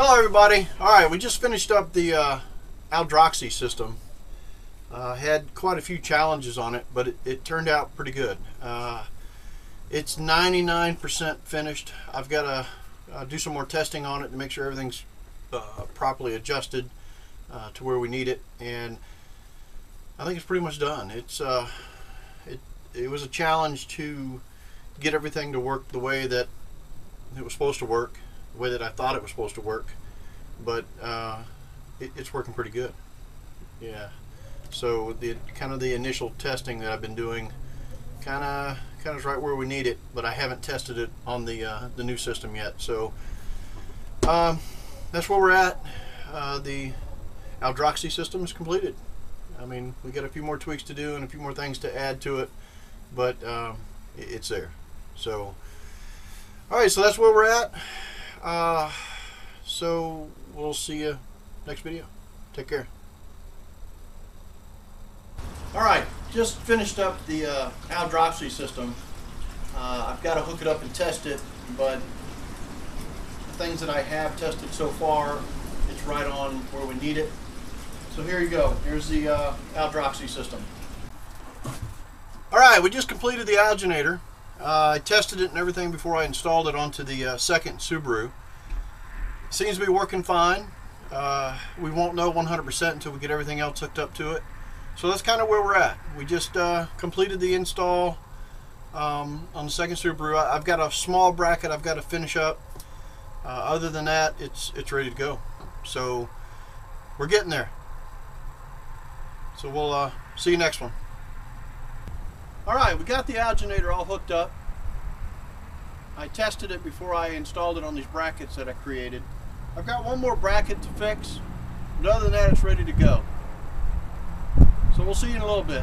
Hello everybody. All right, we just finished up the uh, Aldroxy system. Uh, had quite a few challenges on it, but it, it turned out pretty good. Uh, it's 99% finished. I've got to uh, do some more testing on it to make sure everything's uh, properly adjusted uh, to where we need it, and I think it's pretty much done. It's it it was a challenge to get everything to work the way that it was supposed to work the way that I thought it was supposed to work, but uh, it, it's working pretty good. Yeah. So the kind of the initial testing that I've been doing, kind of kind of is right where we need it, but I haven't tested it on the uh, the new system yet. So um, that's where we're at. Uh, the Aldroxy system is completed. I mean, we got a few more tweaks to do and a few more things to add to it, but um, it's there. So, all right, so that's where we're at. Uh, so we'll see you next video. Take care. All right, just finished up the uh, system. Uh, I've got to hook it up and test it, but the things that I have tested so far, it's right on where we need it. So here you go. Here's the uh, system. All right, we just completed the alginator. Uh, I tested it and everything before I installed it onto the uh, second Subaru. Seems to be working fine. Uh, we won't know 100% until we get everything else hooked up to it. So that's kind of where we're at. We just uh, completed the install um, on the second Subaru. I, have got a small bracket I've got to finish up. Uh, other than that, it's it's ready to go. So we're getting there. So we'll uh, see you next one. All right, we got the alginator all hooked up. I tested it before I installed it on these brackets that I created. I've got one more bracket to fix, but other than that, it's ready to go. So we'll see you in a little bit.